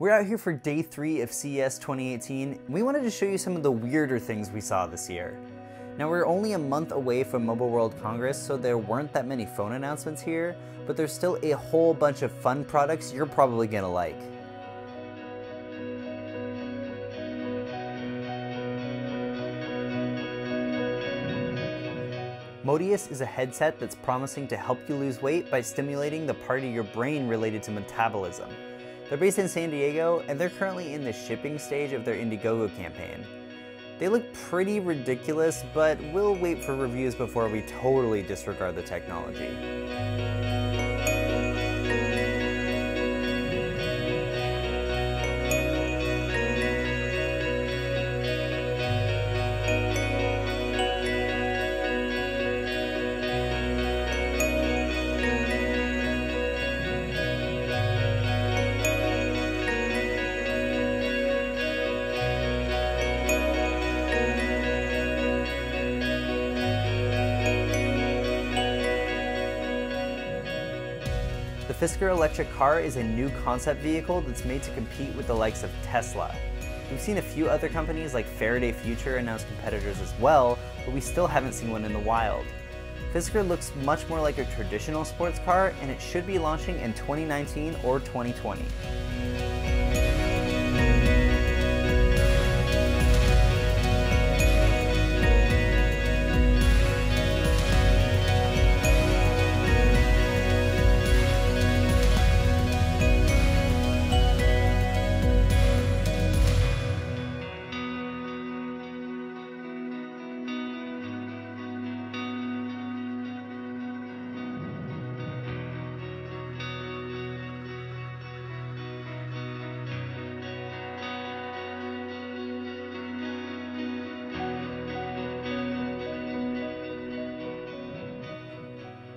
We're out here for day three of CES 2018, and we wanted to show you some of the weirder things we saw this year. Now we're only a month away from Mobile World Congress, so there weren't that many phone announcements here, but there's still a whole bunch of fun products you're probably gonna like. Modius is a headset that's promising to help you lose weight by stimulating the part of your brain related to metabolism. They're based in San Diego, and they're currently in the shipping stage of their Indiegogo campaign. They look pretty ridiculous, but we'll wait for reviews before we totally disregard the technology. The Fisker electric car is a new concept vehicle that's made to compete with the likes of Tesla. We've seen a few other companies like Faraday Future announce competitors as well, but we still haven't seen one in the wild. Fisker looks much more like a traditional sports car, and it should be launching in 2019 or 2020.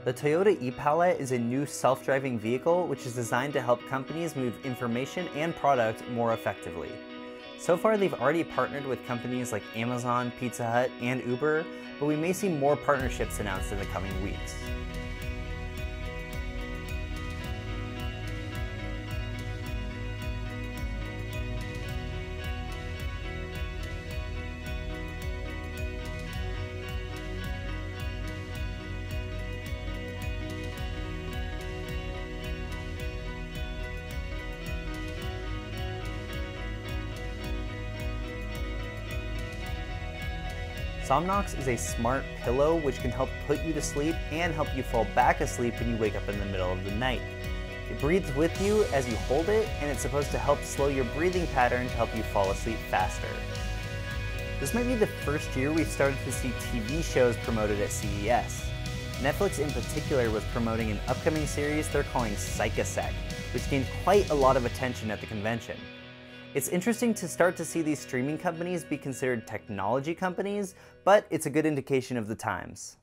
The Toyota e-Palette is a new self-driving vehicle which is designed to help companies move information and product more effectively. So far they've already partnered with companies like Amazon, Pizza Hut, and Uber, but we may see more partnerships announced in the coming weeks. Somnox is a smart pillow which can help put you to sleep and help you fall back asleep when you wake up in the middle of the night. It breathes with you as you hold it, and it's supposed to help slow your breathing pattern to help you fall asleep faster. This might be the first year we've started to see TV shows promoted at CES. Netflix in particular was promoting an upcoming series they're calling Psychasec, which gained quite a lot of attention at the convention. It's interesting to start to see these streaming companies be considered technology companies, but it's a good indication of the times.